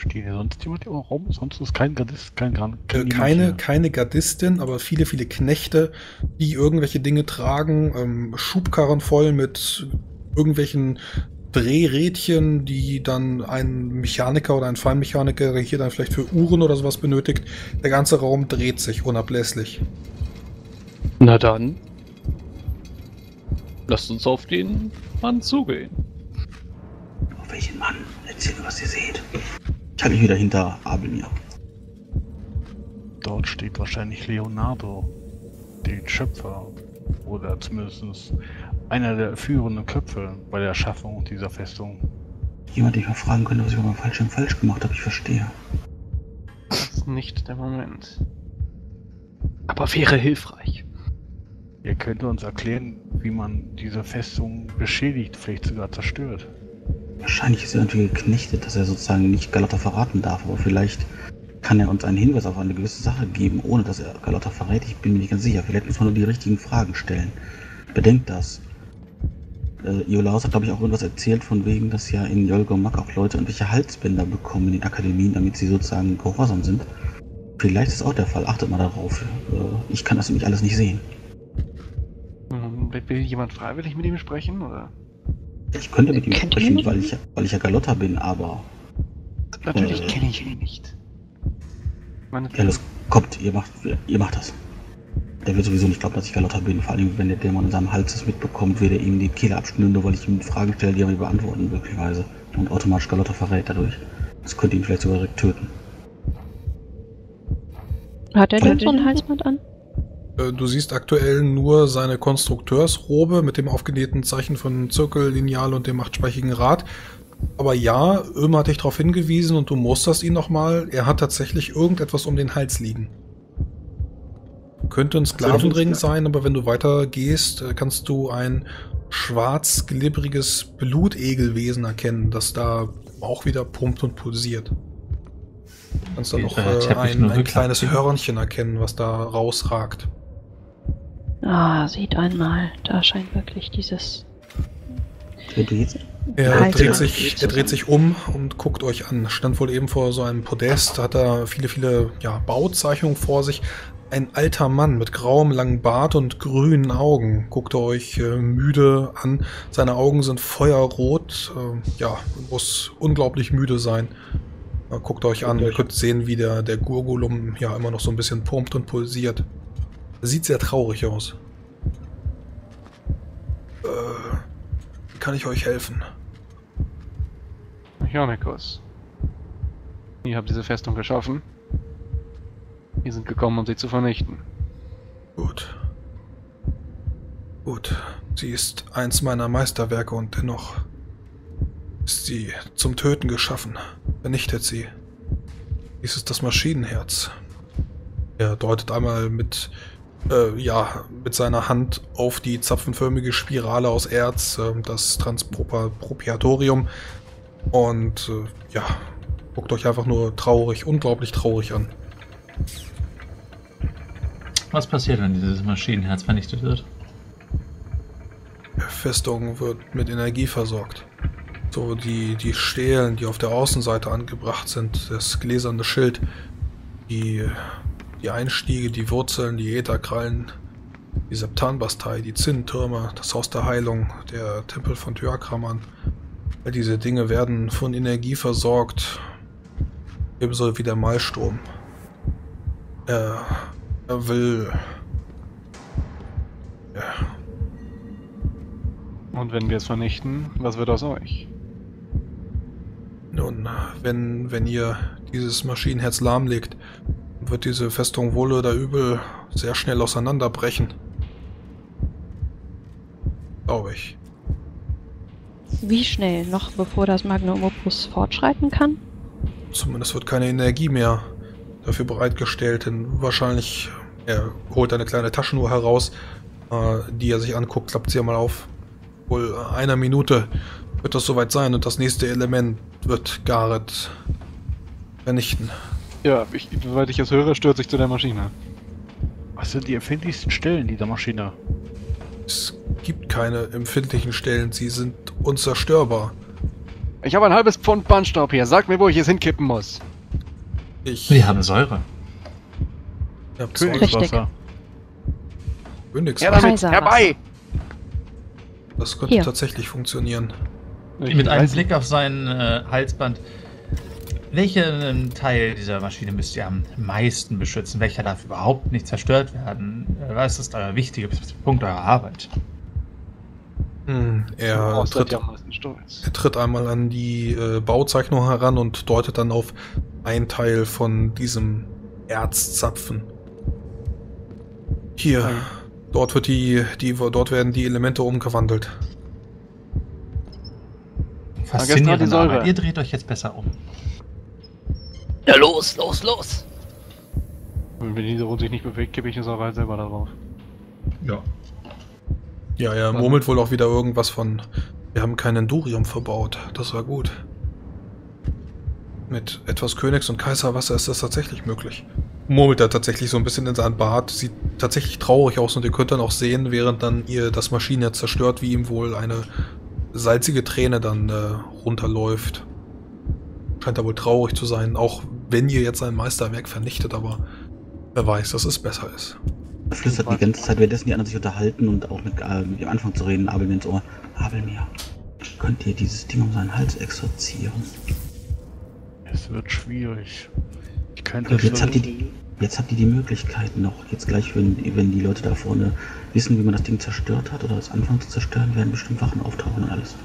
Steht hier sonst jemand im Raum? Sonst ist kein Gardist, kein Gran. Äh, keine, keine Gardistin, aber viele, viele Knechte, die irgendwelche Dinge tragen, ähm, Schubkarren voll mit irgendwelchen Drehrädchen, die dann ein Mechaniker oder ein Feinmechaniker hier dann vielleicht für Uhren oder sowas benötigt. Der ganze Raum dreht sich unablässig. Na dann. Lasst uns auf den Mann zugehen. Auf welchen Mann? Erzähl mir, was ihr seht. Ich halte mich wieder hinter Abelmir. Dort steht wahrscheinlich Leonardo, den Schöpfer. Oder zumindest einer der führenden Köpfe bei der Schaffung dieser Festung. Jemand, den ich mal fragen könnte, was ich bei meinem Fallschirm falsch gemacht habe, ich verstehe. Das ist nicht der Moment. Aber wäre hilfreich. Ihr könnt uns erklären, wie man diese Festung beschädigt, vielleicht sogar zerstört. Wahrscheinlich ist er irgendwie geknechtet, dass er sozusagen nicht Galotta verraten darf, aber vielleicht kann er uns einen Hinweis auf eine gewisse Sache geben, ohne dass er Galotta verrät. Ich bin mir nicht ganz sicher. Vielleicht muss man nur die richtigen Fragen stellen. Bedenkt das. Äh, Iolaus hat, glaube ich, auch irgendwas erzählt, von wegen, dass ja in Jolgomag auch Leute irgendwelche Halsbänder bekommen in den Akademien, damit sie sozusagen gehorsam sind. Vielleicht ist auch der Fall. Achtet mal darauf. Äh, ich kann das nämlich alles nicht sehen. Hm, Will jemand freiwillig mit ihm sprechen, oder? Ich könnte mit ihm Kennt sprechen, weil ich, weil ich ja Galotta bin, aber Natürlich Äh. kenne ich ihn nicht. Meine ja, los, kommt, ihr macht, ihr macht das. Der wird sowieso nicht glauben, dass ich Galotta bin. Vor allem, wenn der Dämon in seinem Hals das mitbekommt, wird er ihm die Kehle abschnüren, nur weil ich ihm Fragen stelle, die er mir beantworten, möglicherweise. Und automatisch Galotta verrät dadurch. Das könnte ihn vielleicht sogar direkt töten. Hat er denn so ein Halsband an? Äh, Du siehst aktuell nur seine Konstrukteursrobe mit dem aufgenähten Zeichen von Zirkel, Lineal und dem achtspeichigen Rad. Aber ja, Ömer hat dich darauf hingewiesen und du musterst ihn nochmal. Er hat tatsächlich irgendetwas um den Hals liegen. Könnte ein Sklavenring sein, aber wenn du weiter gehst, äh, kannst du ein schwarz glibberiges Blutegelwesen erkennen, das da auch wieder pumpt und pulsiert. Du kannst da noch äh, Teppich ein, ein kleines? Hörnchen erkennen, was da rausragt. Ah, seht einmal, da scheint wirklich dieses. Jetzt? Er dreht, sich, er dreht sich um und guckt euch an. Stand wohl eben vor so einem Podest, hat da viele, viele ja, Bauzeichnungen vor sich. Ein alter Mann mit grauem langen Bart und grünen Augen guckt er euch äh, müde an. Seine Augen sind feuerrot. Äh, ja, muss unglaublich müde sein. Äh, guckt euch an. Ihr könnt sehen, wie der, der Gurgulum ja immer noch so ein bisschen pumpt und pulsiert. Sieht sehr traurig aus. Äh, wie kann ich euch helfen? Mechanikus. Ihr habt diese Festung geschaffen. Wir sind gekommen, um sie zu vernichten. Gut. Gut. Sie ist eins meiner Meisterwerke und dennoch ist sie zum Töten geschaffen. Vernichtet sie. Dies ist das Maschinenherz. Er deutet einmal mit, äh, ja, mit seiner Hand auf die zapfenförmige Spirale aus Erz, äh, das Transpropriatorium. Und äh, ja, guckt euch einfach nur traurig, unglaublich traurig an. Was passiert, wenn dieses Maschinenherz vernichtet wird? Die Festung wird mit Energie versorgt. So die, die Stelen, die auf der Außenseite angebracht sind, das gläserne Schild, die, die Einstiege, die Wurzeln, die Ätherkrallen, die Septanbastei, die Zinntürme, das Haus der Heilung, der Tempel von Thyakraman. All diese Dinge werden von Energie versorgt, ebenso wie der Malsturm. Er, er will... Ja, Und wenn wir es vernichten, was wird aus euch? Nun, wenn, wenn ihr dieses Maschinenherz lahmlegt, wird diese Festung wohl oder übel sehr schnell auseinanderbrechen. Glaube ich. Wie schnell? Noch bevor das Magnum Opus fortschreiten kann? Zumindest wird keine Energie mehr dafür bereitgestellt, denn wahrscheinlich, er holt eine kleine Taschenuhr heraus, äh, die er sich anguckt, klappt sie mal auf. Wohl einer Minute wird das soweit sein und das nächste Element wird Gareth vernichten. Ja, ich, soweit ich es höre, stürze ich zu der Maschine. Was sind die empfindlichsten Stellen dieser Maschine? Es gibt keine empfindlichen Stellen, sie sind unzerstörbar. Ich habe ein halbes Pfund Bandstaub hier. Sag mir, wo ich es hinkippen muss. Ich. Wir haben Säure. Ja, Königswasser. Königswasser. Her damit, herbei! Das könnte Hier. tatsächlich funktionieren. Mit einem Blick auf sein äh, Halsband. Welchen Teil dieser Maschine müsst ihr am meisten beschützen? Welcher darf überhaupt nicht zerstört werden? Äh, Was ist euer wichtiger Punkt eurer Arbeit? Hm, er, tritt, ihr am meisten stolz? er tritt einmal an die äh, Bauzeichnung heran und deutet dann auf ein Teil von diesem Erzzapfen. Hier, Ei. dort wird die, die, dort werden die Elemente umgewandelt. Faszinierende. Arbeit. Ihr dreht euch jetzt besser um. Ja, los, los, los. Und wenn diese Runde sich nicht bewegt, kippe ich es auch halt selber darauf. Ja. Ja, er Dann- murmelt wohl auch wieder irgendwas von, wir haben keinen Durium verbaut. Das war gut. Mit etwas Königs- und Kaiserwasser ist das tatsächlich möglich. Murmelt er tatsächlich so ein bisschen in seinen Bart, sieht tatsächlich traurig aus und ihr könnt dann auch sehen, während dann ihr das Maschine zerstört, wie ihm wohl eine salzige Träne dann äh, runterläuft. Scheint er wohl traurig zu sein, auch wenn ihr jetzt sein Meisterwerk vernichtet, aber wer weiß, dass es besser ist. Er flüstert die ganze Zeit, währenddessen die anderen sich unterhalten und auch mit, äh, mit ihm anfangen zu reden, Abel mir ins Ohr. Abel mir, könnt ihr dieses Ding um seinen Hals exorzieren? Es wird schwierig. Ich könnte es Jetzt habt ihr die, jetzt habt ihr die Möglichkeit noch. Jetzt gleich, wenn, wenn die Leute da vorne wissen, wie man das Ding zerstört hat oder es anfangen zu zerstören, werden bestimmt Wachen auftauchen und alles.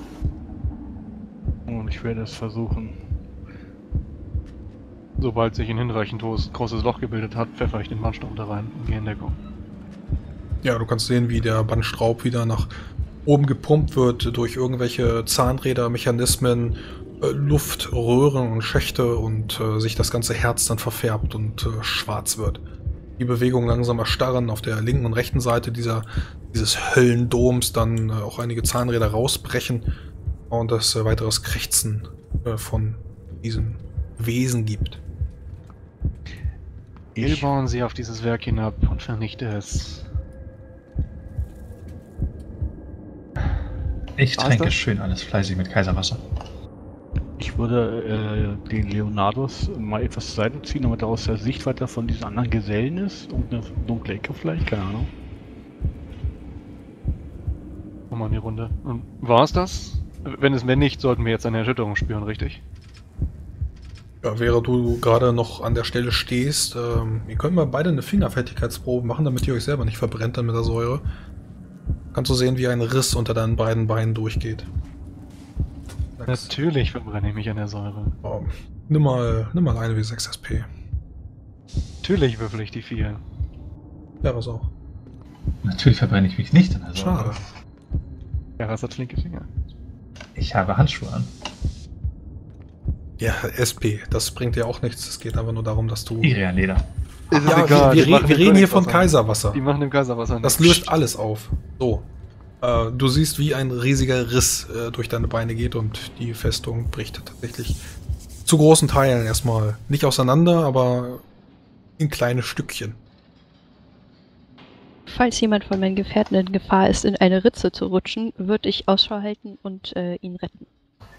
Und ich werde es versuchen. Sobald sich ein hinreichend groß, großes Loch gebildet hat, pfeffere ich den Bandstaub da rein und gehe in Deckung. Ja, du kannst sehen, wie der Bandstraub wieder nach oben gepumpt wird durch irgendwelche Zahnräder, Mechanismen, äh, Luft, Röhren und Schächte und äh, sich das ganze Herz dann verfärbt und äh, schwarz wird. Die Bewegung langsam erstarren auf der linken und rechten Seite dieser, dieses Höllendoms dann äh, auch einige Zahnräder rausbrechen und es äh, weiteres Krächzen äh, von diesem Wesen gibt. Wir Ich, bauen sie auf dieses Werk hinab und vernichte es. Ich War's tränke das? schön alles fleißig mit Kaiserwasser. ich würde äh, den Leonardus mal etwas zur Seite ziehen, damit er aus der Sichtweite von diesen anderen Gesellen ist. Und eine dunkle Ecke vielleicht, keine Ahnung. Komm mal in die Runde. Und war's das? Wenn es wenn nicht, sollten wir jetzt eine Erschütterung spüren, richtig? Ja, während du gerade noch an der Stelle stehst, ähm, ihr könnt mal beide eine Fingerfertigkeitsprobe machen, damit ihr euch selber nicht verbrennt dann mit der Säure. Kannst du sehen, wie ein Riss unter deinen beiden Beinen durchgeht. Sechs. Natürlich verbrenne ich mich an der Säure. Oh, nimm mal, nimm mal eine W6 SP. Natürlich würfel ich die vier. Ja, was auch. Natürlich verbrenne ich mich nicht an der Säure. Schade. Ja, das hat flinke Finger. Ich habe Handschuhe an. Ja, SP, das bringt dir auch nichts. Es geht einfach nur darum, dass du. Irian-Leder. Ist es Ja, egal, wir, wir, wir reden hier von. Kaiserwasser. Die machen im Kaiserwasser Das nichts. löst alles auf. So. Äh, du siehst, wie ein riesiger Riss äh, durch deine Beine geht und die Festung bricht tatsächlich zu großen Teilen erstmal nicht auseinander, aber in kleine Stückchen. Falls jemand von meinen Gefährten in Gefahr ist, in eine Ritze zu rutschen, würde ich Ausschau halten und äh, ihn retten.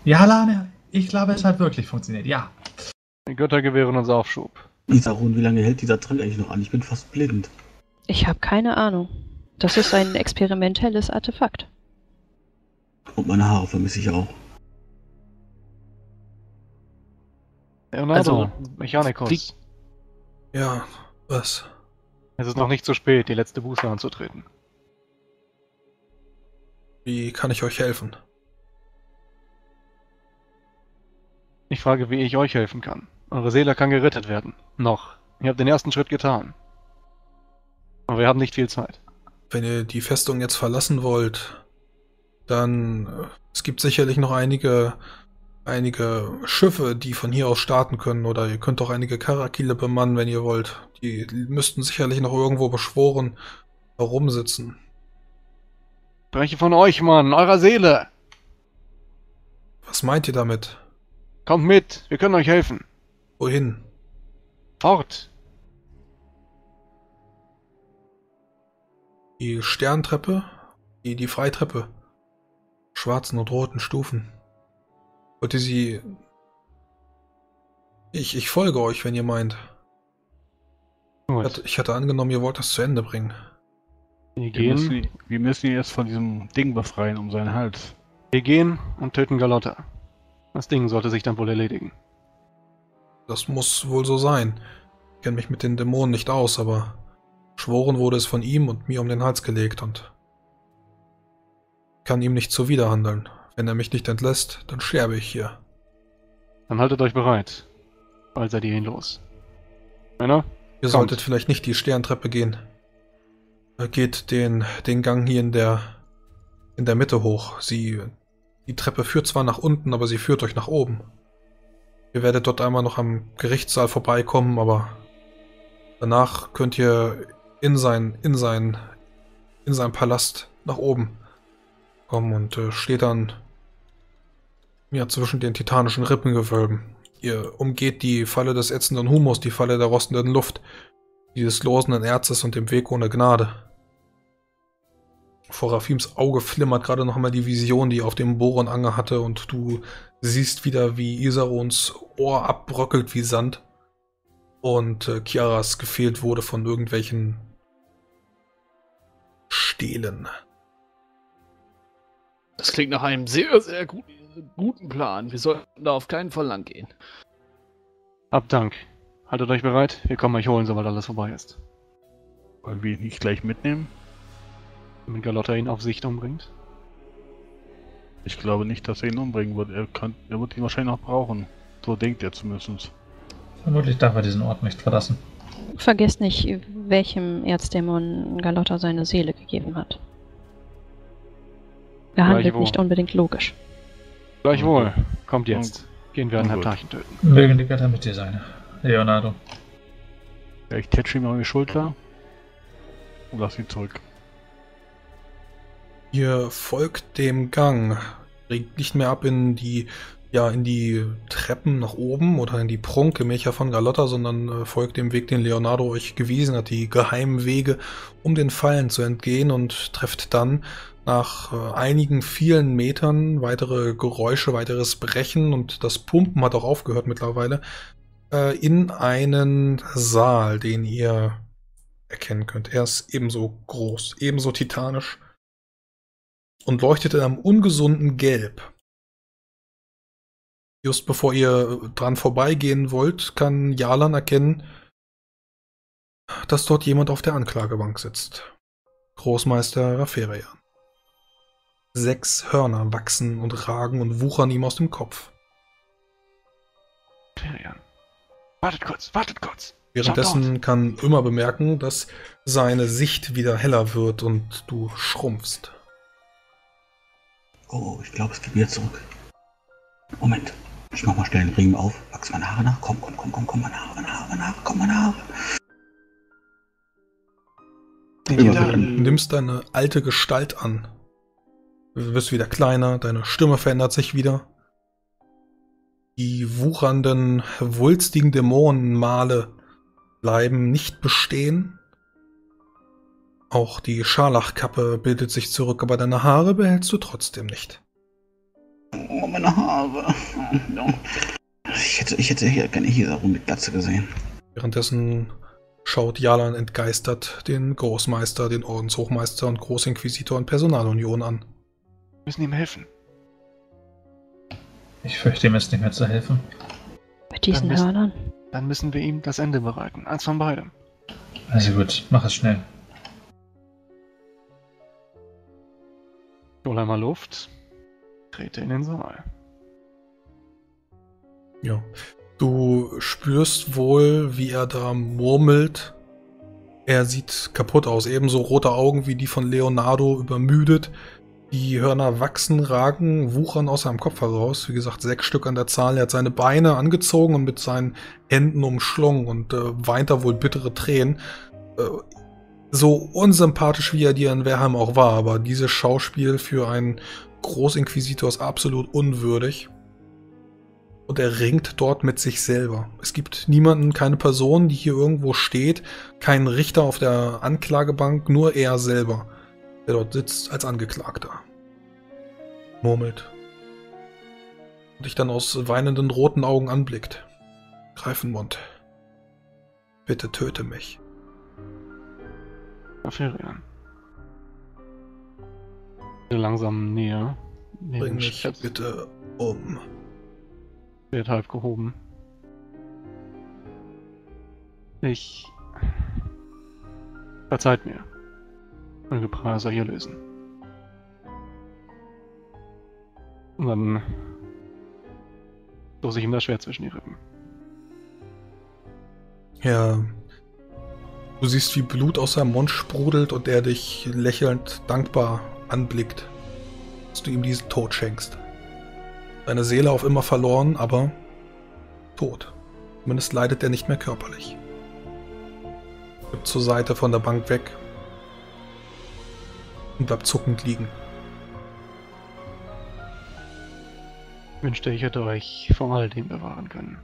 Ja, Lane, ich glaube, es hat wirklich funktioniert. Ja. Die Götter gewähren uns Aufschub. Isarun, wie lange hält dieser Trank eigentlich noch an? Ich bin fast blind. Ich habe keine Ahnung. Das ist ein experimentelles Artefakt. Und meine Haare vermisse ich auch. Leonardo, Also, Mechanikos. wie- Ja, was? Es ist noch nicht zu spät, die letzte Buße anzutreten. Wie kann ich euch helfen? Ich frage, wie ich euch helfen kann. Eure Seele kann gerettet werden. Noch. Ihr habt den ersten Schritt getan. Aber wir haben nicht viel Zeit. Wenn ihr die Festung jetzt verlassen wollt, dann äh, es gibt sicherlich noch einige einige Schiffe, die von hier aus starten können, oder ihr könnt auch einige Karakile bemannen, wenn ihr wollt. Die müssten sicherlich noch irgendwo beschworen herumsitzen. Spreche von euch, Mann, eurer Seele. Was meint ihr damit? Kommt mit, wir können euch helfen. Wohin? Fort. Die Sterntreppe? Die, die Freitreppe? Schwarzen und roten Stufen. Wollte sie. Ich, ich folge euch, wenn ihr meint. Ich Gut, hatte, ich hatte angenommen, ihr wollt das zu Ende bringen. wir Wir gehen, müssen, wir müssen ihn jetzt von diesem Ding befreien um seinen Hals. wir gehen und töten Galotta. Das Ding sollte sich dann wohl erledigen. Das muss wohl so sein. Ich kenne mich mit den Dämonen nicht aus, aber schworen wurde es von ihm und mir um den Hals gelegt und kann ihm nicht zuwiderhandeln. Wenn er mich nicht entlässt, dann sterbe ich hier. Dann haltet euch bereit. Bald seid ihr ihn los. Männer, Ihr Kommt. solltet vielleicht nicht die Sterntreppe gehen. Geht den, den Gang hier in der, in der Mitte hoch. Sie, die Treppe führt zwar nach unten, aber sie führt euch nach oben. Ihr werdet dort einmal noch am Gerichtssaal vorbeikommen, aber danach könnt ihr in sein, in sein, in sein Palast nach oben kommen und äh, steht dann ja zwischen den titanischen Rippengewölben. Ihr umgeht die Falle des ätzenden Humus, die Falle der rostenden Luft, die des losenden Erzes und dem Weg ohne Gnade. Vor Rafims Auge flimmert gerade noch einmal die Vision, die er auf dem Bohrenanger hatte, und du siehst wieder, wie Isarons Ohr abbröckelt wie Sand und äh, Kiaras gefehlt wurde von irgendwelchen Stelen. Das klingt nach einem sehr, sehr gut, guten Plan. Wir sollten da auf keinen Fall lang gehen. habt Dank. Haltet euch bereit, wir kommen euch holen, sobald alles vorbei ist. Wollen wir ihn nicht gleich mitnehmen? Damit Galotta ihn auf Sicht umbringt. Ich glaube nicht, dass er ihn umbringen wird. Er, kann, er wird ihn wahrscheinlich noch brauchen. So denkt er zumindest. Vermutlich darf er diesen Ort nicht verlassen. Vergesst nicht, welchem Erzdämon Galotta seine Seele gegeben hat. Er handelt Gleichwohl. nicht unbedingt logisch. Gleichwohl, kommt jetzt. Gehen wir einen Gut. Heptarchen töten. Mögen die Götter mit dir sein, Leonardo. Ja, ich tätsche ihm auf die Schulter und lass ihn zurück. Ihr folgt dem Gang, regt nicht mehr ab in die, ja, in die Treppen nach oben oder in die Prunkgemächer von Galotta, sondern äh, folgt dem Weg, den Leonardo euch gewiesen hat, die geheimen Wege, um den Fallen zu entgehen und trefft dann nach äh, einigen vielen Metern weitere Geräusche, weiteres Brechen und das Pumpen hat auch aufgehört mittlerweile, äh, in einen Saal, den ihr erkennen könnt. Er ist ebenso groß, ebenso titanisch und leuchtet in einem ungesunden Gelb. Just bevor ihr dran vorbeigehen wollt, kann Jalan erkennen, dass dort jemand auf der Anklagebank sitzt. Großmeister Raferian. Sechs Hörner wachsen und ragen und wuchern ihm aus dem Kopf. Ferian. Wartet kurz, wartet kurz. Währenddessen kann Immer bemerken, dass seine Sicht wieder heller wird und du schrumpfst. Oh, ich glaube, es geht wieder zurück. Moment. Ich mach mal schnell den Riemen auf. Wachs meine Haare nach. Komm, komm, komm, komm, komm, meine Haare, meine Haare, meine Haare, komm, meine Haare. Du nimmst deine alte Gestalt an. Du wirst wieder kleiner, deine Stimme verändert sich wieder. Die wuchernden, wulstigen Dämonenmale bleiben nicht bestehen. Auch die Scharlachkappe bildet sich zurück, aber deine Haare behältst du trotzdem nicht. Oh, meine Haare. Ich hätte, ich hätte hier gerne Hisaru mit Glatze gesehen. Währenddessen schaut Jalan entgeistert den Großmeister, den Ordenshochmeister und Großinquisitor und Personalunion an. Wir müssen ihm helfen. Ich fürchte, ihm ist nicht mehr zu helfen. Bei diesen Dann müssen- Hörnern. Dann müssen wir ihm das Ende bereiten. Eins von beidem. Also gut, mach es schnell. Hol einmal Luft. Trete in den Saal. Ja. Du spürst wohl, wie er da murmelt. Er sieht kaputt aus, ebenso rote Augen wie die von Leonardo, übermüdet. Die Hörner wachsen, ragen, wuchern aus seinem Kopf heraus. Wie gesagt, sechs Stück an der Zahl. Er hat seine Beine angezogen und mit seinen Händen umschlungen und äh, weint da wohl bittere Tränen. Äh, so unsympathisch wie er dir in Werheim auch war, aber dieses Schauspiel für einen Großinquisitor ist absolut unwürdig. Und er ringt dort mit sich selber. Es gibt niemanden, keine Person, die hier irgendwo steht, keinen Richter auf der Anklagebank, nur er selber, der dort sitzt als Angeklagter. Murmelt. und dich dann aus weinenden roten Augen anblickt. Greifenmund, bitte töte mich. Aferian. Langsam näher. Bring mich Schwert- bitte um. Schwert halb gehoben. Ich. Verzeiht mir. Soll hier lösen. Und dann stoße ich ihm das Schwert zwischen die Rippen. Ja. Du siehst, wie Blut aus seinem Mund sprudelt und er dich lächelnd dankbar anblickt, dass du ihm diesen Tod schenkst. Deine Seele auf immer verloren, aber tot. Zumindest leidet er nicht mehr körperlich. Gibt zur Seite von der Bank weg und bleibt zuckend liegen. Ich wünschte, ich hätte euch vor all dem bewahren können.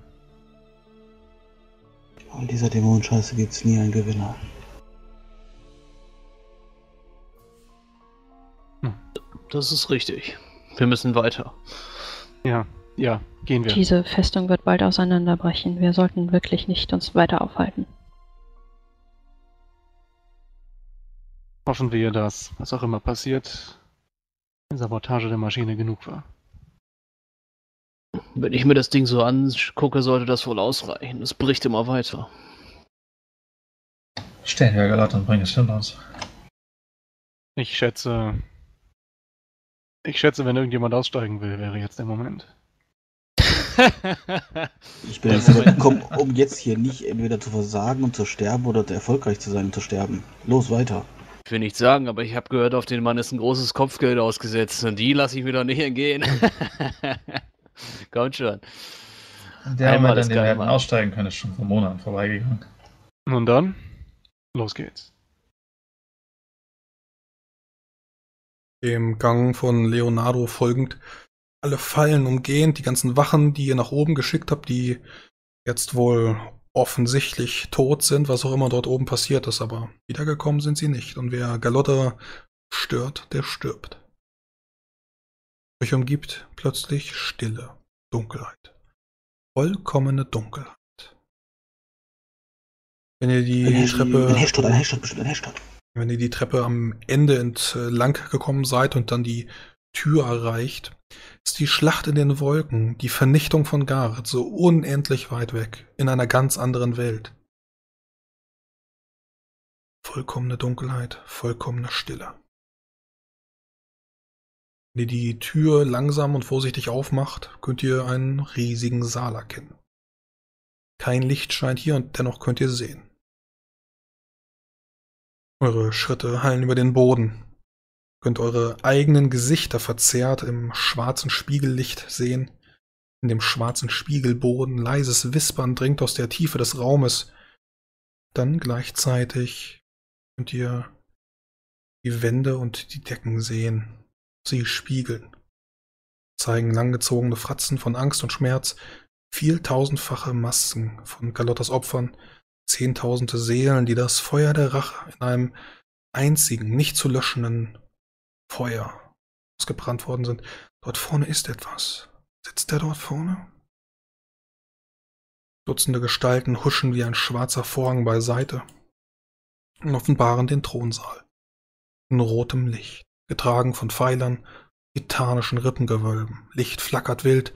In dieser Dämonenscheiße gibt's nie einen Gewinner. Das ist richtig. Wir müssen weiter. Ja, ja, gehen wir. Diese Festung wird bald auseinanderbrechen. Wir sollten wirklich nicht uns weiter aufhalten. Hoffen wir, dass, was auch immer passiert, die Sabotage der Maschine genug war. Wenn ich mir das Ding so angucke, sollte das wohl ausreichen. Es bricht immer weiter. Stellen wir Galot und bringen es hinter uns. Ich schätze. Ich schätze, wenn irgendjemand aussteigen will, wäre jetzt der Moment. Ich bin jetzt aber gekommen, um jetzt hier nicht entweder zu versagen und zu sterben oder erfolgreich zu sein und zu sterben. Los, weiter. Ich will nicht sagen, aber ich habe gehört, auf den Mann ist ein großes Kopfgeld ausgesetzt und die lasse ich mir doch nicht entgehen. Kommt schon. Der Einmal Moment, an dem wir hätten Geheime. aussteigen können, ist schon vor Monaten vorbeigegangen. Nun dann, los geht's. dem Gang von Leonardo folgend, alle Fallen umgehend, die ganzen Wachen, die ihr nach oben geschickt habt, die jetzt wohl offensichtlich tot sind, was auch immer dort oben passiert ist, aber wiedergekommen sind sie nicht. Und wer Galotta stört, der stirbt. Euch umgibt plötzlich Stille, Dunkelheit. Vollkommene Dunkelheit. Wenn ihr die Ein, Treppe. ein ein Hashtag, bestimmt ein Hashtag. Wenn ihr die Treppe am Ende entlang gekommen seid und dann die Tür erreicht, ist die Schlacht in den Wolken, die Vernichtung von Gareth so unendlich weit weg, in einer ganz anderen Welt. Vollkommene Dunkelheit, vollkommene Stille. Wenn ihr die Tür langsam und vorsichtig aufmacht, könnt ihr einen riesigen Saal erkennen. Kein Licht scheint hier und dennoch könnt ihr sehen. Eure Schritte hallen über den Boden. Könnt eure eigenen Gesichter verzerrt im schwarzen Spiegellicht sehen. In dem schwarzen Spiegelboden leises Wispern dringt aus der Tiefe des Raumes. Dann gleichzeitig könnt ihr die Wände und die Decken sehen. Sie spiegeln, zeigen langgezogene Fratzen von Angst und Schmerz, vieltausendfache Masken von Galottas Opfern, zehntausende Seelen, die das Feuer der Rache in einem einzigen, nicht zu löschenden Feuer ausgebrannt worden sind. Dort vorne ist etwas. Sitzt er dort vorne? Dutzende Gestalten huschen wie ein schwarzer Vorhang beiseite und offenbaren den Thronsaal. In rotem Licht, getragen von Pfeilern, titanischen Rippengewölben. Licht flackert wild,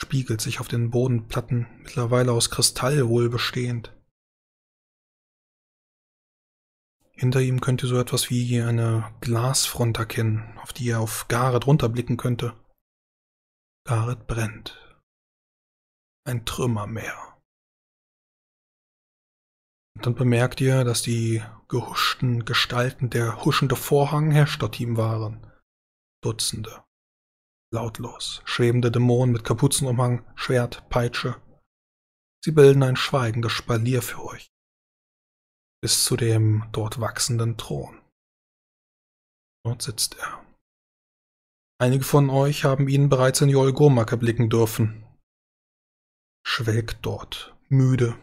spiegelt sich auf den Bodenplatten, mittlerweile aus Kristall wohl bestehend. Hinter ihm könnt ihr so etwas wie eine Glasfront erkennen, auf die ihr auf Gareth runterblicken könnte. Gareth brennt. Ein Trümmermeer. Und dann bemerkt ihr, dass die gehuschten Gestalten der huschende Vorhang Herr Stottim waren. Dutzende. Lautlos, schwebende Dämonen mit Kapuzenumhang, Schwert, Peitsche. Sie bilden ein schweigendes Spalier für euch bis zu dem dort wachsenden Thron. Dort sitzt er. Einige von euch haben ihn bereits in Jolgurmak erblicken dürfen. Schwelgt dort, müde.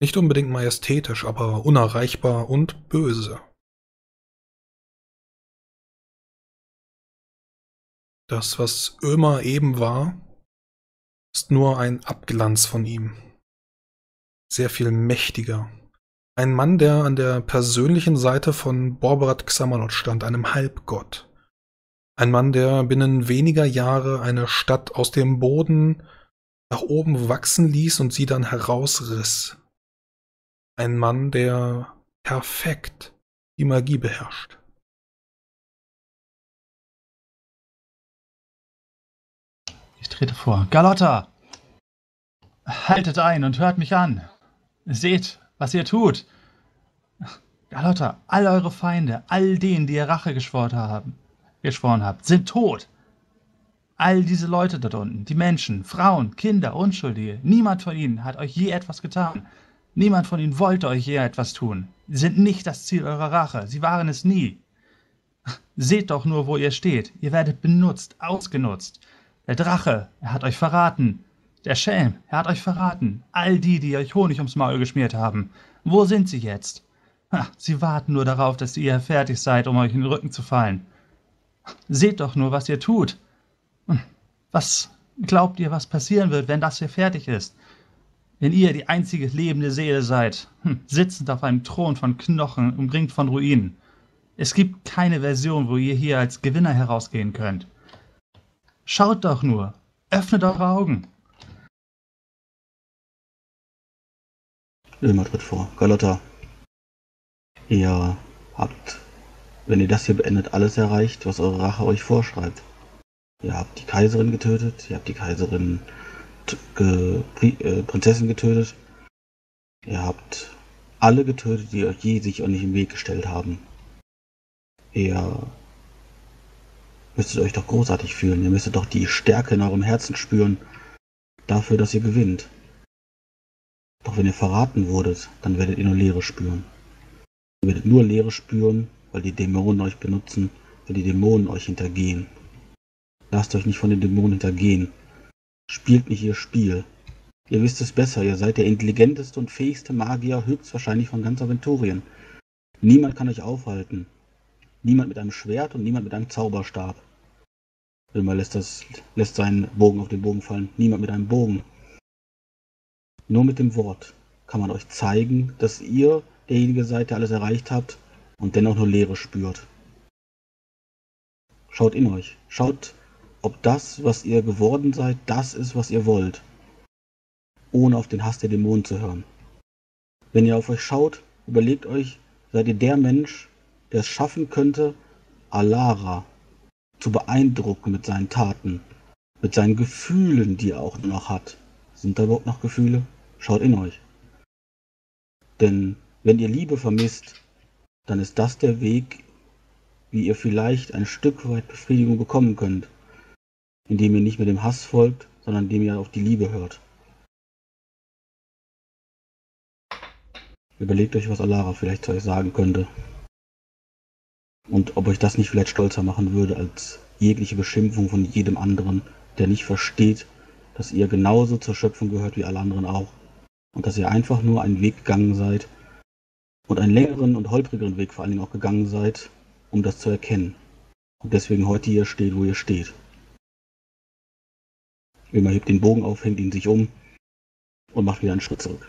Nicht unbedingt majestätisch, aber unerreichbar und böse. Das, was Ömer eben war, ist nur ein Abglanz von ihm. Sehr viel mächtiger. Ein Mann, der an der persönlichen Seite von Borberat Xamalot stand, einem Halbgott. Ein Mann, der binnen weniger Jahre eine Stadt aus dem Boden nach oben wachsen ließ und sie dann herausriss. Ein Mann, der perfekt die Magie beherrscht. Ich trete vor. Galotta! Haltet ein und hört mich an. Seht, was ihr tut. Galotta, all eure Feinde, all denen, die ihr Rache geschworen haben, geschworen habt, sind tot. All diese Leute dort unten, die Menschen, Frauen, Kinder, Unschuldige, niemand von ihnen hat euch je etwas getan. Niemand von ihnen wollte euch je etwas tun. Sie sind nicht das Ziel eurer Rache. Sie waren es nie. Seht doch nur, wo ihr steht. Ihr werdet benutzt, ausgenutzt. Der Drache, er hat euch verraten. Der Schelm, er hat euch verraten. All die, die euch Honig ums Maul geschmiert haben. Wo sind sie jetzt? Sie warten nur darauf, dass ihr fertig seid, um euch in den Rücken zu fallen. Seht doch nur, was ihr tut. Hm, was glaubt ihr, was passieren wird, wenn das hier fertig ist? Wenn ihr die einzige lebende Seele seid, hm, sitzend auf einem Thron von Knochen, umringt von Ruinen. Es gibt keine Version, wo ihr hier als Gewinner herausgehen könnt. Schaut doch nur, öffnet eure Augen. Ilma tritt vor. Galotta, ihr habt, wenn ihr das hier beendet, alles erreicht, was eure Rache euch vorschreibt. Ihr habt die Kaiserin getötet, ihr habt die Kaiserin ge äh, Prinzessin getötet. Ihr habt alle getötet, die euch je sich euch im Weg gestellt haben. Ihr müsstet euch doch großartig fühlen. Ihr müsstet doch die Stärke in eurem Herzen spüren, dafür, dass ihr gewinnt. Doch wenn ihr verraten wurdet, dann werdet ihr nur Leere spüren. Ihr werdet nur Leere spüren, weil die Dämonen euch benutzen, weil die Dämonen euch hintergehen. Lasst euch nicht von den Dämonen hintergehen. Spielt nicht ihr Spiel. Ihr wisst es besser, ihr seid der intelligenteste und fähigste Magier höchstwahrscheinlich von ganz Aventurien. Niemand kann euch aufhalten. Niemand mit einem Schwert und niemand mit einem Zauberstab. Wilma lässt, das, lässt seinen Bogen auf den Bogen fallen. Niemand mit einem Bogen. Nur mit dem Wort kann man euch zeigen, dass ihr derjenige seid, der alles erreicht habt und dennoch nur Leere spürt. Schaut in euch. Schaut ob das, was ihr geworden seid, das ist, was ihr wollt, ohne auf den Hass der Dämonen zu hören. Wenn ihr auf euch schaut, überlegt euch, seid ihr der Mensch, der es schaffen könnte, Alara zu beeindrucken mit seinen Taten, mit seinen Gefühlen, die er auch noch hat. Sind da überhaupt noch Gefühle? Schaut in euch. Denn wenn ihr Liebe vermisst, dann ist das der Weg, wie ihr vielleicht ein Stück weit Befriedigung bekommen könnt indem ihr nicht mehr dem Hass folgt, sondern indem ihr auf die Liebe hört. Überlegt euch, was Alara vielleicht zu euch sagen könnte. Und ob euch das nicht vielleicht stolzer machen würde als jegliche Beschimpfung von jedem anderen, der nicht versteht, dass ihr genauso zur Schöpfung gehört wie alle anderen auch. Und dass ihr einfach nur einen Weg gegangen seid und einen längeren und holprigeren Weg vor allen Dingen auch gegangen seid, um das zu erkennen. Und deswegen heute hier steht, wo ihr steht. Wilma hebt den Bogen auf, hängt ihn sich um und macht wieder einen Schritt zurück.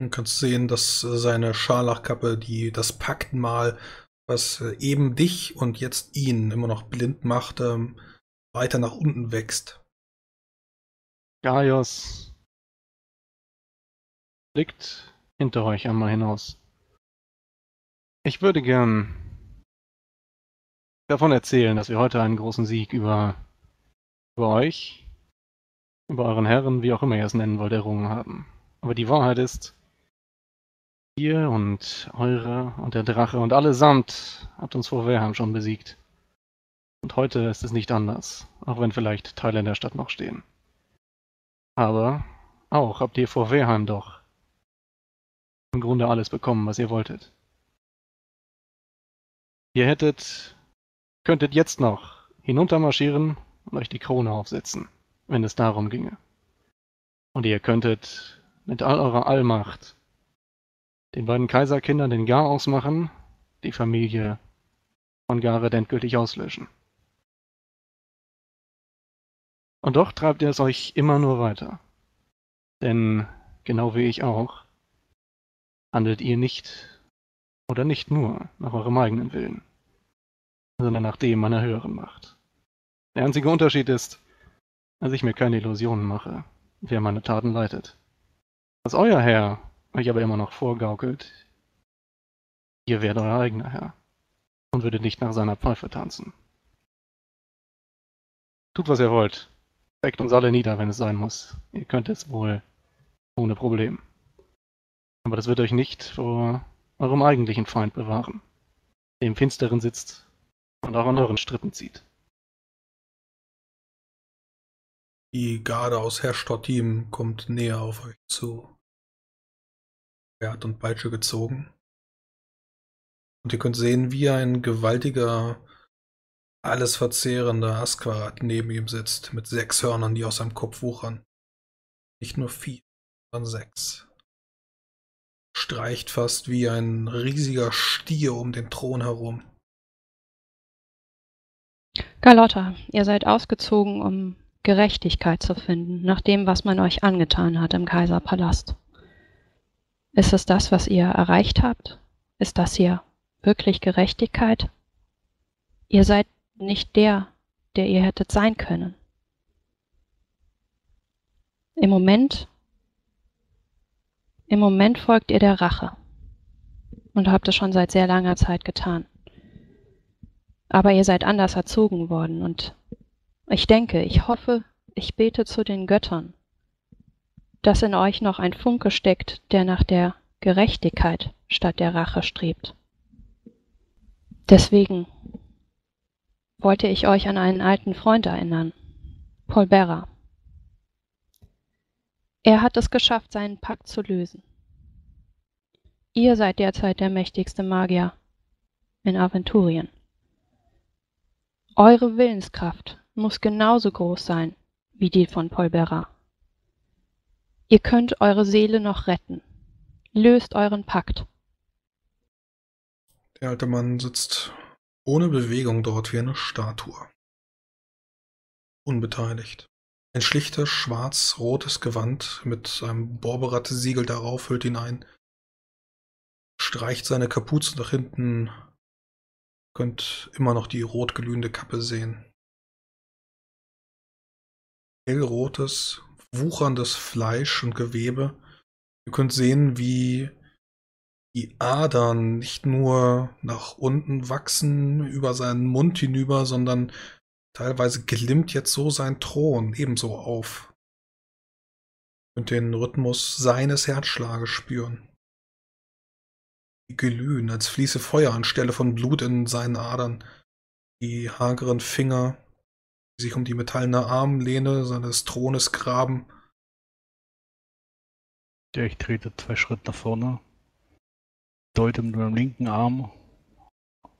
Du kannst sehen, dass seine Scharlachkappe, die das Paktmal, was eben dich und jetzt ihn immer noch blind macht, ähm, weiter nach unten wächst. Gaius blickt hinter euch einmal hinaus. Ich würde gern davon erzählen, dass wir heute einen großen Sieg über, über euch über euren Herren, wie auch immer ihr es nennen wollt, errungen haben. Aber die Wahrheit ist, ihr und eure und der Drache und allesamt habt uns vor Werheim schon besiegt. Und heute ist es nicht anders, auch wenn vielleicht Teile in der Stadt noch stehen. Aber auch habt ihr vor Werheim doch im Grunde alles bekommen, was ihr wolltet. Ihr hättet, könntet jetzt noch hinuntermarschieren und euch die Krone aufsetzen wenn es darum ginge. Und ihr könntet mit all eurer Allmacht den beiden Kaiserkindern den Garaus machen, die Familie von Gareth endgültig auslöschen. Und doch treibt ihr es euch immer nur weiter. Denn, genau wie ich auch, handelt ihr nicht oder nicht nur nach eurem eigenen Willen, sondern nach dem meiner höheren Macht. Der einzige Unterschied ist, dass ich mir keine Illusionen mache, wer meine Taten leitet. Was euer Herr euch aber immer noch vorgaukelt, ihr werdet euer eigener Herr und würdet nicht nach seiner Pfeife tanzen. Tut, was ihr wollt. Deckt uns alle nieder, wenn es sein muss. Ihr könnt es wohl ohne Problem. Aber das wird euch nicht vor eurem eigentlichen Feind bewahren, der im Finsteren sitzt und auch an euren Strippen zieht. Die Garde aus Herr Stottim kommt näher auf euch zu. Schwert und Peitsche gezogen. Und ihr könnt sehen, wie ein gewaltiger, alles verzehrender Asquarat neben ihm sitzt, mit sechs Hörnern, die aus seinem Kopf wuchern. Nicht nur vier, sondern sechs. Streicht fast wie ein riesiger Stier um den Thron herum. Carlotta, ihr seid ausgezogen, um Gerechtigkeit zu finden, nach dem, was man euch angetan hat im Kaiserpalast. Ist es das, was ihr erreicht habt? Ist das hier wirklich Gerechtigkeit? Ihr seid nicht der, der ihr hättet sein können. Im Moment, im Moment folgt ihr der Rache und habt es schon seit sehr langer Zeit getan. Aber ihr seid anders erzogen worden und ich denke, ich hoffe, ich bete zu den Göttern, dass in euch noch ein Funke steckt, der nach der Gerechtigkeit statt der Rache strebt. Deswegen wollte ich euch an einen alten Freund erinnern, Paul Berra. Er hat es geschafft, seinen Pakt zu lösen. Ihr seid derzeit der mächtigste Magier in Aventurien. Eure Willenskraft muss genauso groß sein wie die von Polbera. Ihr könnt eure Seele noch retten. Löst euren Pakt. Der alte Mann sitzt ohne Bewegung dort wie eine Statue. Unbeteiligt. Ein schlichtes schwarz-rotes Gewand mit einem Borberat-Siegel darauf hüllt ihn ein. Streicht seine Kapuze nach hinten. Könnt immer noch die rot glühende Kappe sehen. Hellrotes, wucherndes Fleisch und Gewebe. Ihr könnt sehen, wie die Adern nicht nur nach unten wachsen über seinen Mund hinüber, sondern teilweise glimmt jetzt so sein Thron ebenso auf. Und den Rhythmus seines Herzschlages spüren. Die glühen, als fließe Feuer anstelle von Blut in seinen Adern. Die hageren Finger, sich um die metallene Armlehne seines Thrones graben. Ja, ich trete zwei Schritte nach vorne, deute mit meinem linken Arm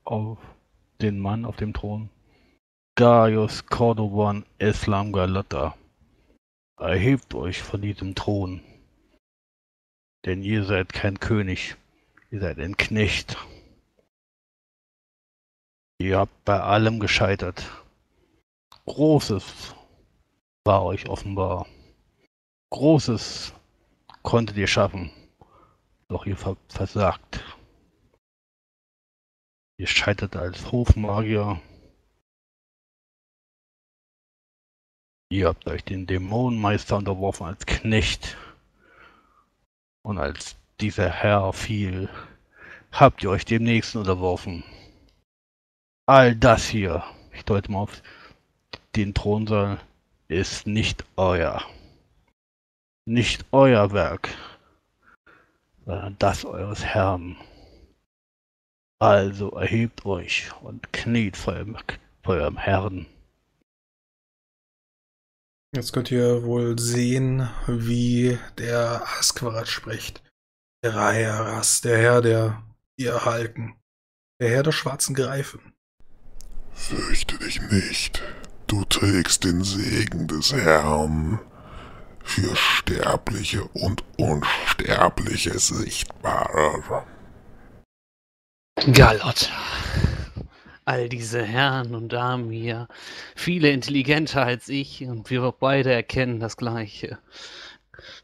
auf den Mann auf dem Thron. Gaius Cordoban Islam Galata, erhebt euch von diesem Thron, denn ihr seid kein König, ihr seid ein Knecht. Ihr habt bei allem gescheitert. Großes war euch offenbar. Großes konntet ihr schaffen, doch ihr versagt. Ihr scheitert als Hofmagier. Ihr habt euch den Dämonenmeister unterworfen als Knecht. Und als dieser Herr fiel, habt ihr euch dem Nächsten unterworfen. All das hier, ich deute mal auf den Thronsaal, ist nicht euer. Nicht euer Werk, sondern das eures Herrn. Also erhebt euch und kniet vor eurem, vor eurem Herrn. Jetzt könnt ihr wohl sehen, wie der Asquarat spricht. Der Rayaras, der Herr der Irrhalken, der Herr der schwarzen Greifen. Fürchte dich nicht, du trägst den Segen des Herrn. Für Sterbliche und Unsterbliche sichtbar. Galotta. all diese Herren und Damen hier, viele intelligenter als ich und wir beide erkennen das Gleiche.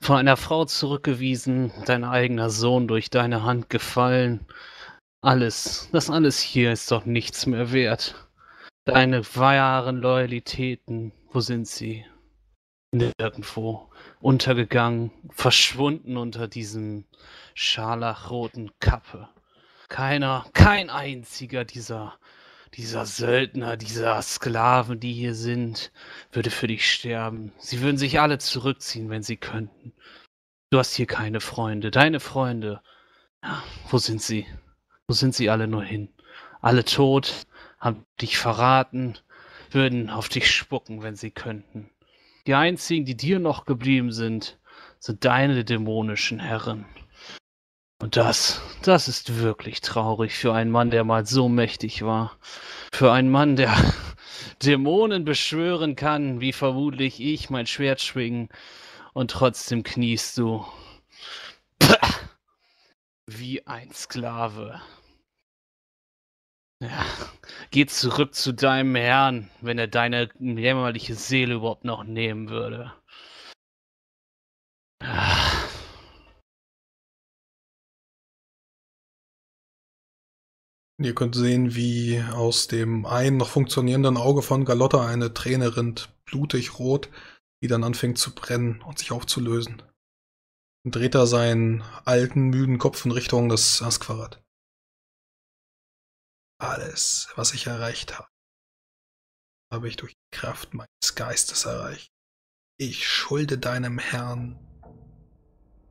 Von einer Frau zurückgewiesen, dein eigener Sohn durch deine Hand gefallen. Alles, das alles hier ist doch nichts mehr wert. Deine wahren Loyalitäten, wo sind sie? Nirgendwo. Untergegangen, verschwunden unter diesem scharlachroten Kappe. Keiner, kein einziger dieser, dieser Söldner, dieser Sklaven, die hier sind, würde für dich sterben. Sie würden sich alle zurückziehen, wenn sie könnten. Du hast hier keine Freunde. Deine Freunde, ja, wo sind sie? Wo sind sie alle nur hin? Alle tot, haben dich verraten, würden auf dich spucken, wenn sie könnten. Die einzigen, die dir noch geblieben sind, sind deine dämonischen Herren. Und das, das ist wirklich traurig für einen Mann, der mal so mächtig war. Für einen Mann, der Dämonen beschwören kann, wie vermutlich ich mein Schwert schwingen. Und trotzdem kniest du. Pah! Wie ein Sklave. Ja, geh zurück zu deinem Herrn, wenn er deine jämmerliche Seele überhaupt noch nehmen würde. Ah. Ihr könnt sehen, wie aus dem einen noch funktionierenden Auge von Galotta eine Träne rinnt, blutig rot, die dann anfängt zu brennen und sich aufzulösen. Dann dreht er seinen alten, müden Kopf in Richtung des Asquarat. Alles, was ich erreicht habe, habe ich durch die Kraft meines Geistes erreicht. Ich schulde deinem Herrn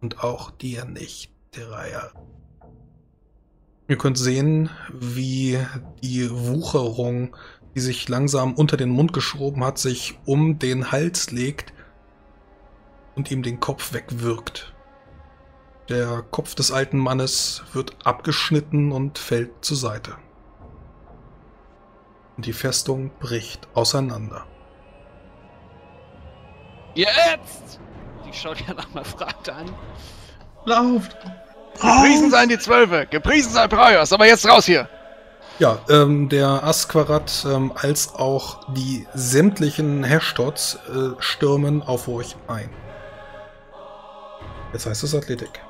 und auch dir nicht, Teraya. Ihr könnt sehen, wie die Wucherung, die sich langsam unter den Mund geschoben hat, sich um den Hals legt und ihm den Kopf wegwirkt. Der Kopf des alten Mannes wird abgeschnitten und fällt zur Seite. Und die Festung bricht auseinander. Jetzt! Die schaut ja nochmal fragt an. Lauft! Gepriesen seien die Zwölfe, gepriesen sei Praios, aber jetzt raus hier! Ja, ähm, der Asquarat ähm, als auch die sämtlichen Hashtots äh, stürmen auf euch ein. Jetzt heißt es Athletik.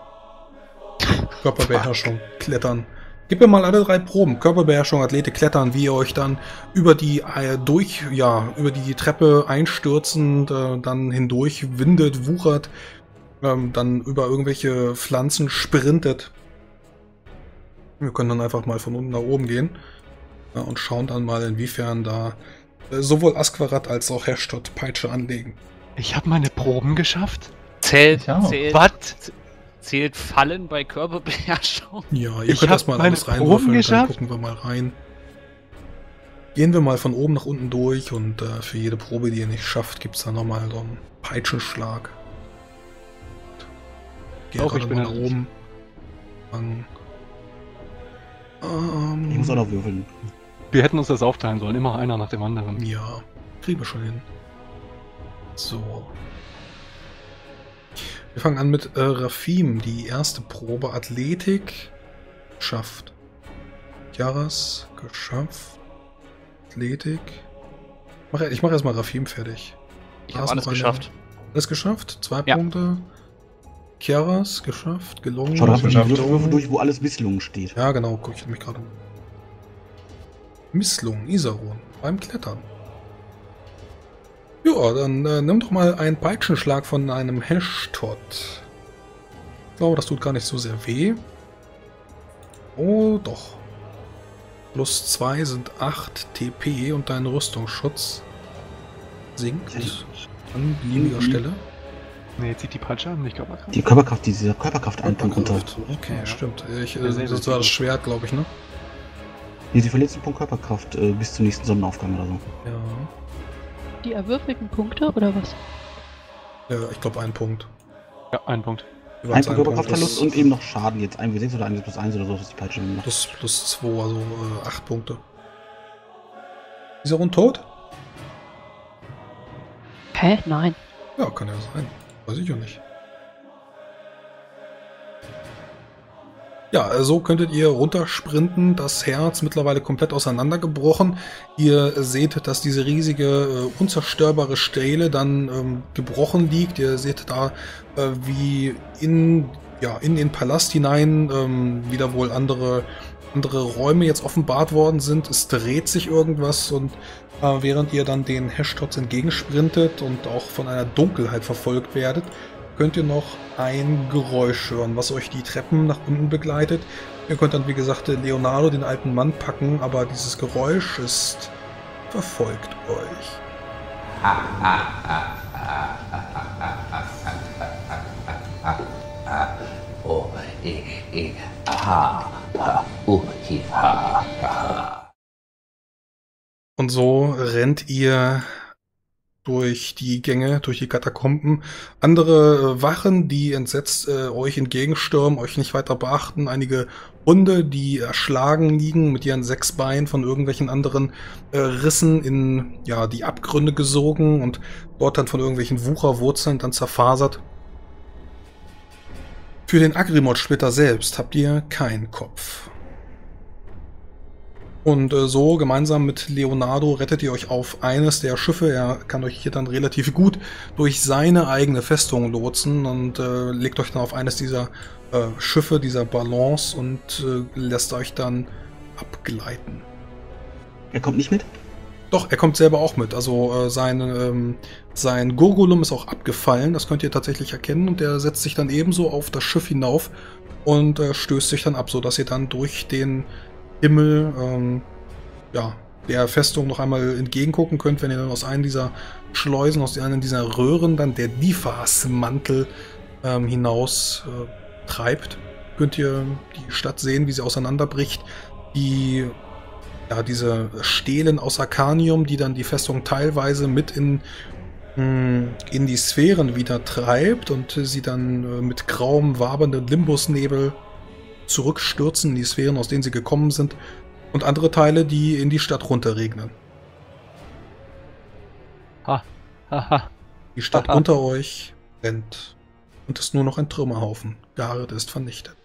Körperbeherrschung, Klettern. Gib mir mal alle drei Proben. Körperbeherrschung, Athletik, Klettern, wie ihr euch dann über die äh, durch, ja, über die Treppe einstürzend, äh, dann hindurch windet, wuchert, ähm, dann über irgendwelche Pflanzen sprintet. Wir können dann einfach mal von unten nach oben gehen ja, und schauen dann mal, inwiefern da äh, sowohl Asquarat als auch Hashtot Peitsche anlegen. Ich habe meine Proben geschafft. Zählt, zählt, Was? Zählt Fallen bei Körperbeherrschung? Ja, ihr Ich könnt das mal alles reinwürfeln, dann gucken wir mal rein. Gehen wir mal von oben nach unten durch und äh, für jede Probe, die ihr nicht schafft, gibt es dann nochmal so einen Peitschenschlag. Geht Auch, ich bin mal nach oben. Dann, ähm, Ich muss auch noch würfeln. Wir hätten uns das aufteilen sollen, immer einer nach dem anderen. Ja, kriegen wir schon hin. So. Wir fangen an mit äh, Rafim, die erste Probe Athletik. Geschafft. Chiaras, geschafft. Athletik. Mach, ich mache erstmal Rafim fertig. Ich habe alles geschafft. Alles geschafft? Zwei Ja. Punkte. Chiaras, geschafft, gelungen. Schau da geschafft, gelungen. durch, wo alles Misslungen steht. Ja, genau, guck ich nämlich gerade. Misslung, Isaron, beim Klettern. Ja, dann äh, nimm doch mal einen Peitschenschlag von einem Hashtot. Ich glaube, das tut gar nicht so sehr weh. Oh, doch. Plus 2 sind 8 TP und dein Rüstungsschutz sinkt an beliebiger Mhm. Stelle. Ne, jetzt sieht die Peitsche an, nicht Körperkraft. Die Körperkraft, diese Körperkraft einen Punkt runter. Okay, Ja. stimmt. Ich, äh, das war das. Schwert, glaube ich, ne? Nee, sie verliert einen Punkt Körperkraft äh, bis zum nächsten Sonnenaufgang oder so. Ja. Die erwürfelten Punkte oder was? Ja, ich glaube, ein Punkt. Ja, ein Punkt. Ein Punkt Körperkraftverlust und eben noch Schaden jetzt. 1 W6 oder 1 plus 1 oder so, das ist die Peitsche gemacht. Plus, plus 2, also äh, 8 Punkte. Ist er rund tot? Hä? Nein. Ja, kann ja sein. Weiß ich ja nicht. Ja, so könntet ihr runtersprinten. Das Herz mittlerweile komplett auseinandergebrochen. Ihr seht, dass diese riesige, äh, unzerstörbare Stele dann ähm, gebrochen liegt. Ihr seht da, äh, wie in, ja, in den Palast hinein ähm, wieder wohl andere, andere Räume jetzt offenbart worden sind. Es dreht sich irgendwas und äh, während ihr dann den Hashtots entgegensprintet und auch von einer Dunkelheit verfolgt werdet, könnt ihr noch ein Geräusch hören, was euch die Treppen nach unten begleitet. Ihr könnt dann, wie gesagt, Leonardo, den alten Mann, packen, aber dieses Geräusch ist verfolgt euch. Und so rennt ihr durch die Gänge, durch die Katakomben. Andere äh, Wachen, die entsetzt äh, euch entgegenstürmen, euch nicht weiter beachten. Einige Hunde, die erschlagen liegen, mit ihren sechs Beinen von irgendwelchen anderen äh, Rissen in ja, die Abgründe gesogen und dort dann von irgendwelchen Wucherwurzeln dann zerfasert. Für den Agrimod-Splitter selbst habt ihr keinen Kopf. Und äh, so gemeinsam mit Leonardo rettet ihr euch auf eines der Schiffe. Er kann euch hier dann relativ gut durch seine eigene Festung lotsen und äh, legt euch dann auf eines dieser äh, Schiffe, dieser Balance und äh, lässt euch dann abgleiten. Er kommt nicht mit? Doch, er kommt selber auch mit. Also äh, sein, ähm, sein Gurgulum ist auch abgefallen, das könnt ihr tatsächlich erkennen. Und der setzt sich dann ebenso auf das Schiff hinauf und äh, stößt sich dann ab, sodass ihr dann durch den Himmel ähm, ja, der Festung noch einmal entgegengucken könnt, wenn ihr dann aus einem dieser Schleusen, aus einer dieser Röhren dann der Difas-Mantel ähm, hinaus äh, treibt, könnt ihr die Stadt sehen, wie sie auseinanderbricht. Die, ja, diese Stelen aus Arcanium, die dann die Festung teilweise mit in, mh, in die Sphären wieder treibt und sie dann äh, mit grauem, wabernden Limbusnebel zurückstürzen in die Sphären, aus denen sie gekommen sind, und andere Teile, die in die Stadt runterregnen. Ha, ha, ha. Die Stadt Aha. unter euch brennt und ist nur noch ein Trümmerhaufen. Gareth ist vernichtet.